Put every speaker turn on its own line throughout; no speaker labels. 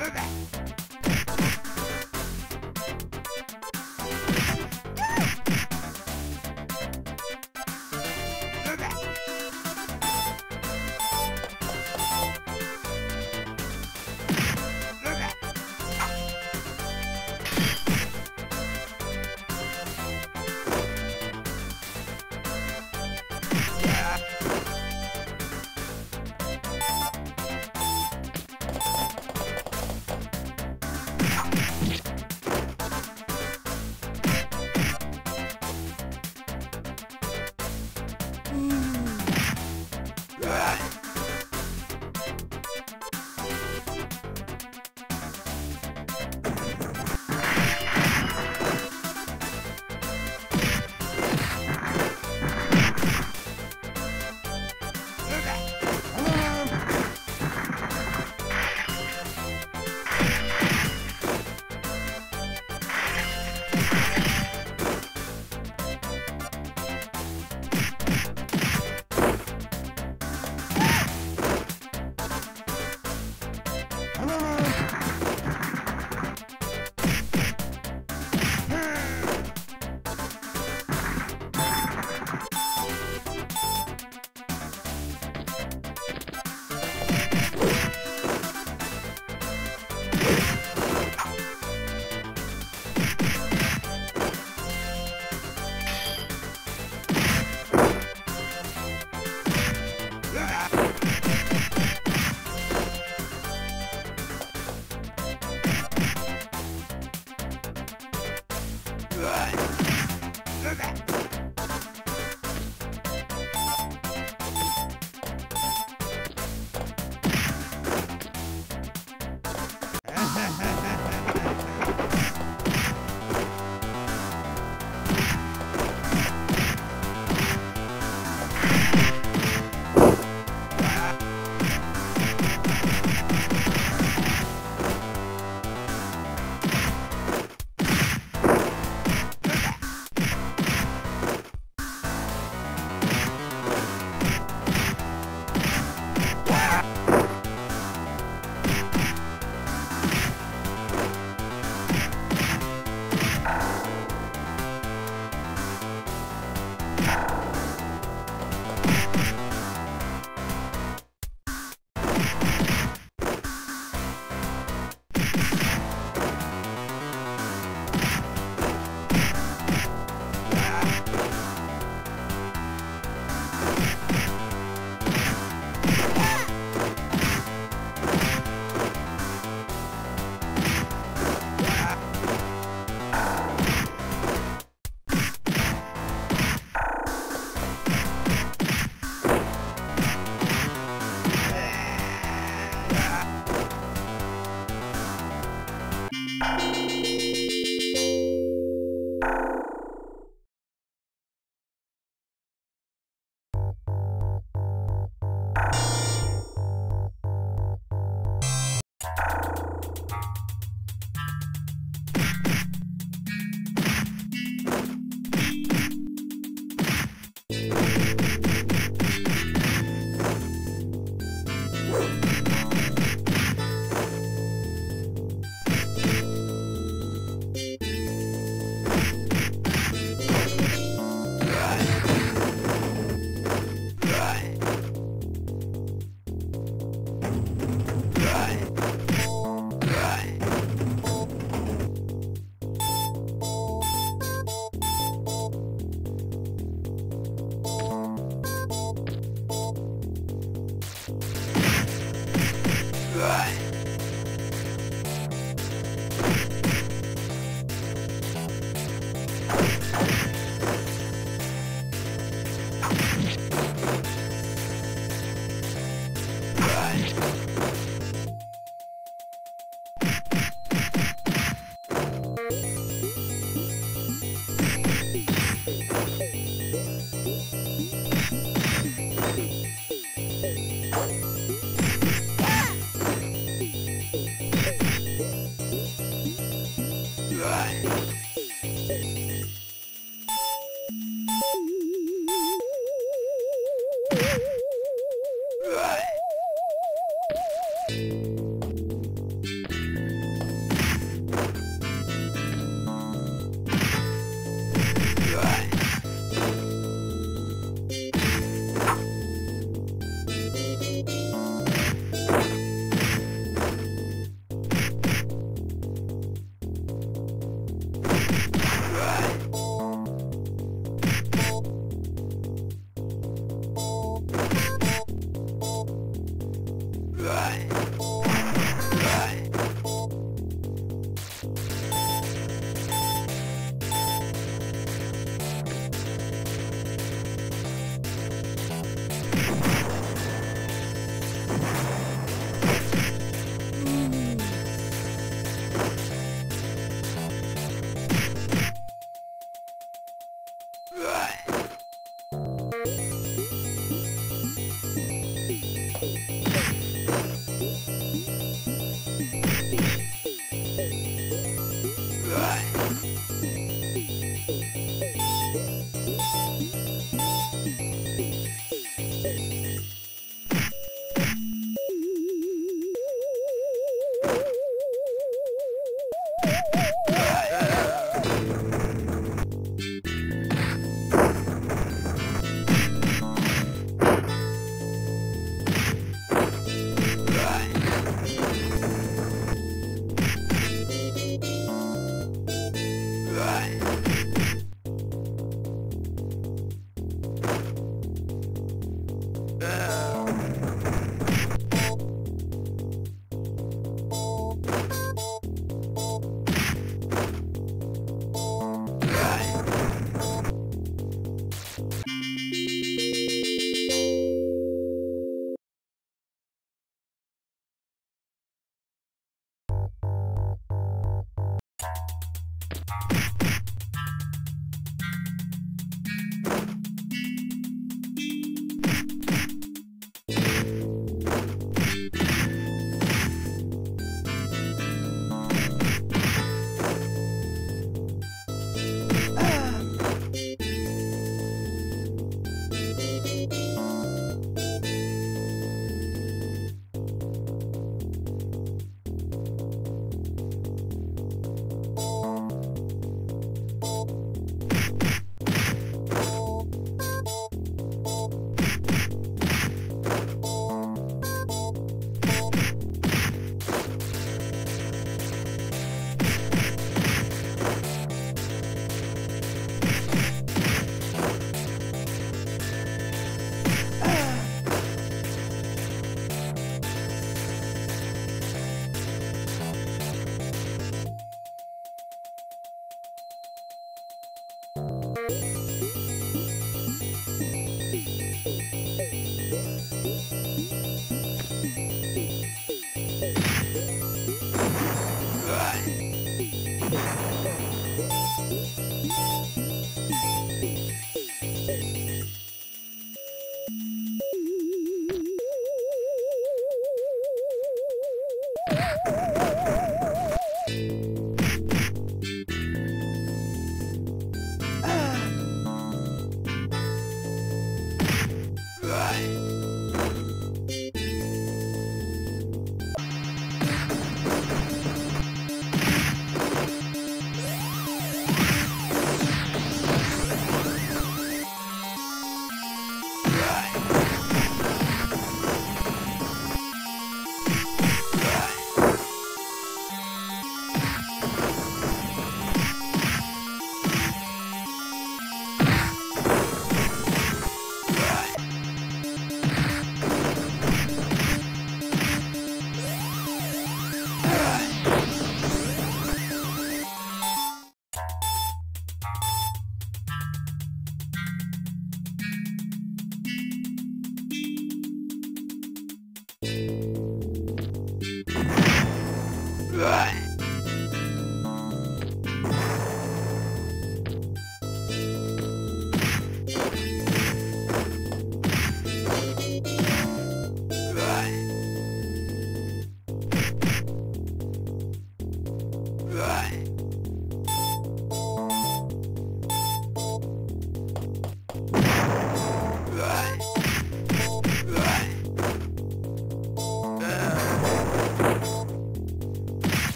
Ömer.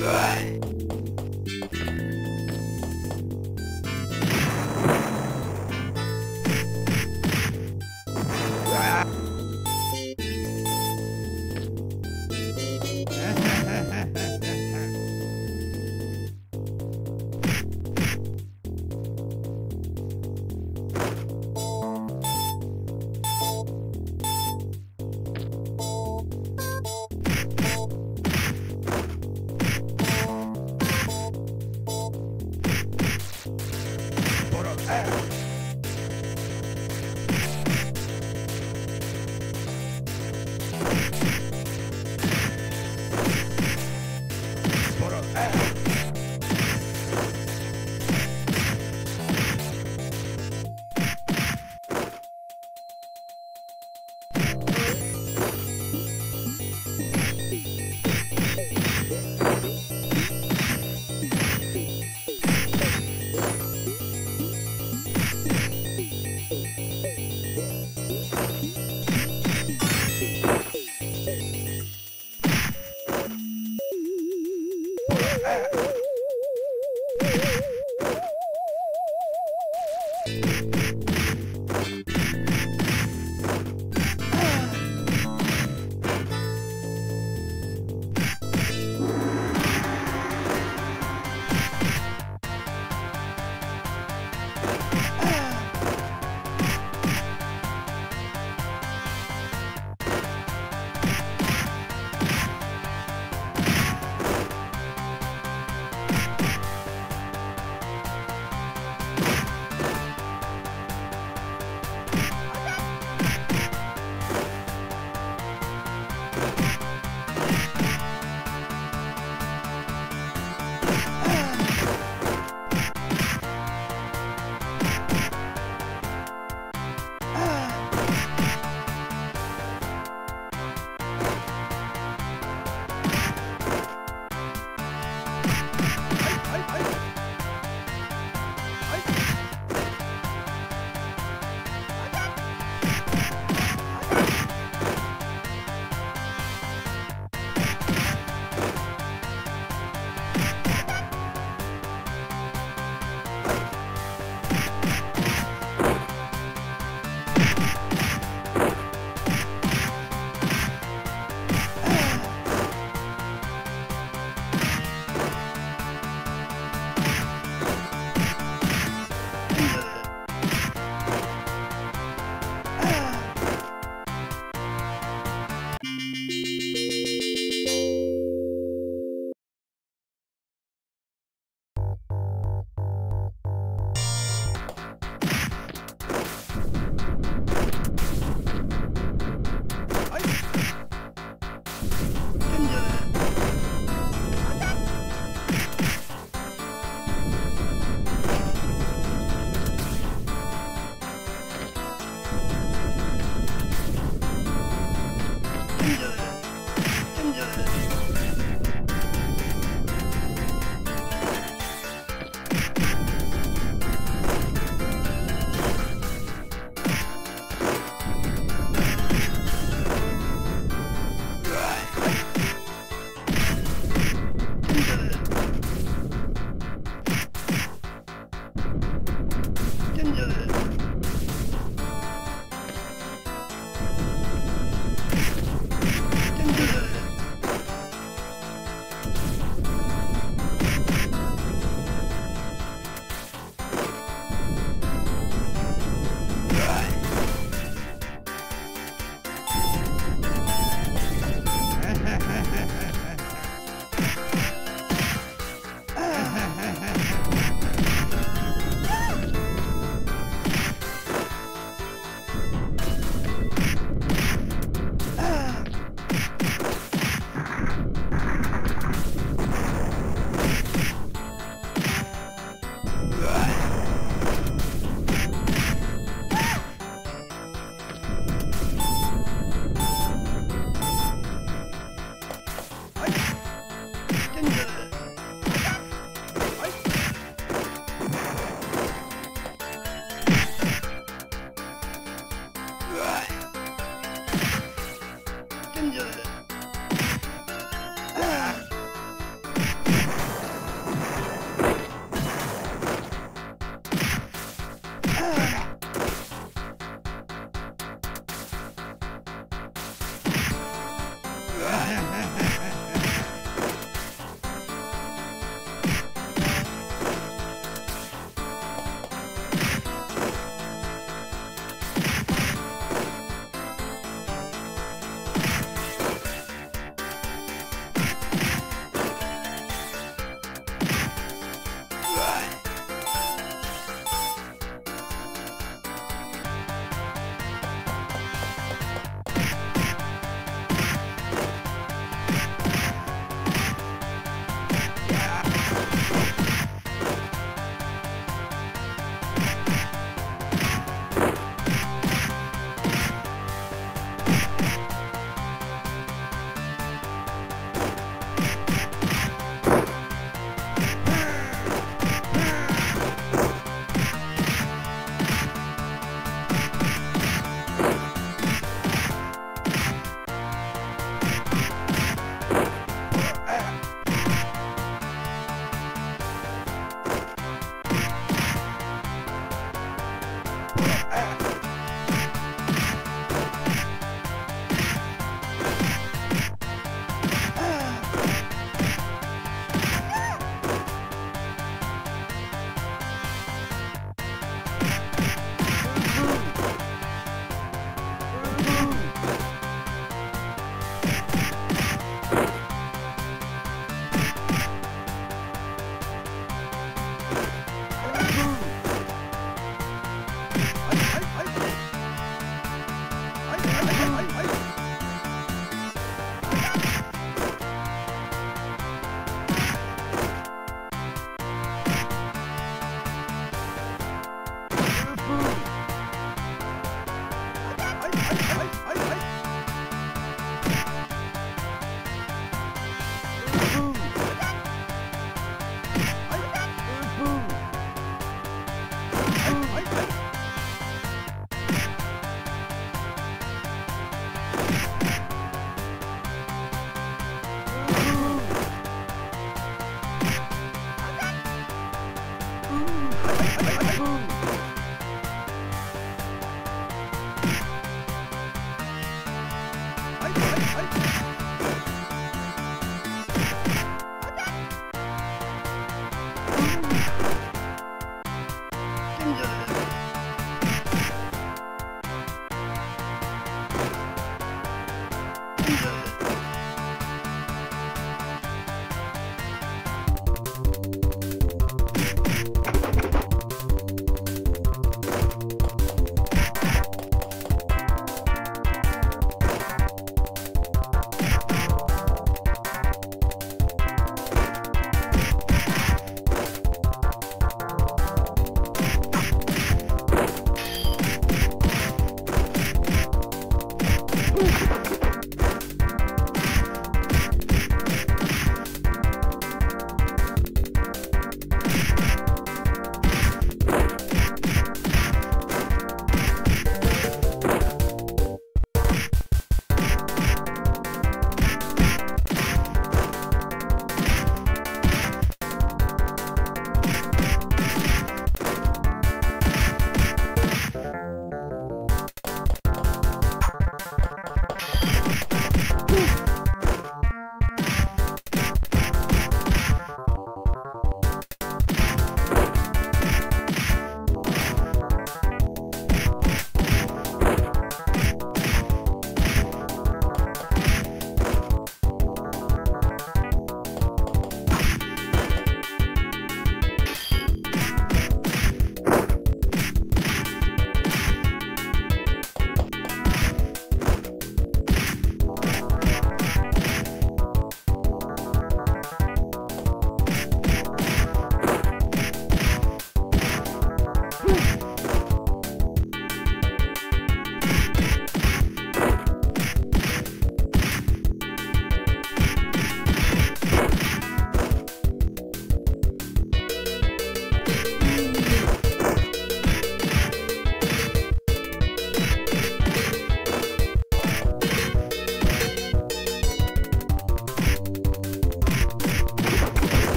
Good. Yeah. Thank you.